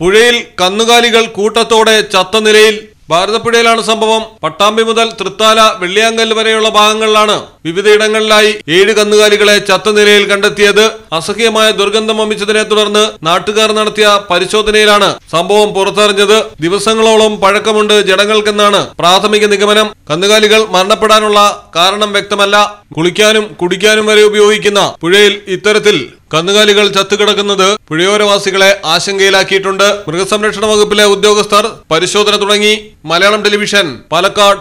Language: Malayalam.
പുഴയിൽ കന്നുകാലികൾ കൂട്ടത്തോടെ ചത്ത നിലയിൽ ഭാരതപ്പുഴയിലാണ് സംഭവം. പട്ടാമ്പി മുതൽ തൃത്താല വെള്ളിയാങ്കൽ വരെയുള്ള ഭാഗങ്ങളിലാണ് വിവിധയിടങ്ങളിലായി ഏഴ് കന്നുകാലികളെ ചത്ത നിലയിൽ കണ്ടെത്തിയത്. അസഹ്യമായ ദുർഗന്ധം വമിച്ചതിനെ തുടർന്ന് നാട്ടുകാർ നടത്തിയ പരിശോധനയിലാണ് സംഭവം പുറത്തറിഞ്ഞത്. ദിവസങ്ങളോളം പഴക്കമുണ്ട് ജഡങ്ങൾക്കെന്നാണ് പ്രാഥമിക നിഗമനം. കന്നുകാലികൾ മരണപ്പെടാനുള്ള കാരണം വ്യക്തമല്ല. കുളിക്കാനും കുടിക്കാനും വരെ ഉപയോഗിക്കുന്ന പുഴയിൽ ഇത്തരത്തിൽ കന്നുകാലികൾ ചത്തുകിടക്കുന്നത് പുഴയോരവാസികളെ ആശങ്കയിലാക്കിയിട്ടുണ്ട്. മൃഗസംരക്ഷണ വകുപ്പിലെ ഉദ്യോഗസ്ഥർ പരിശോധന തുടങ്ങി. മലയാളം ടെലിവിഷൻ പാലക്കാട്.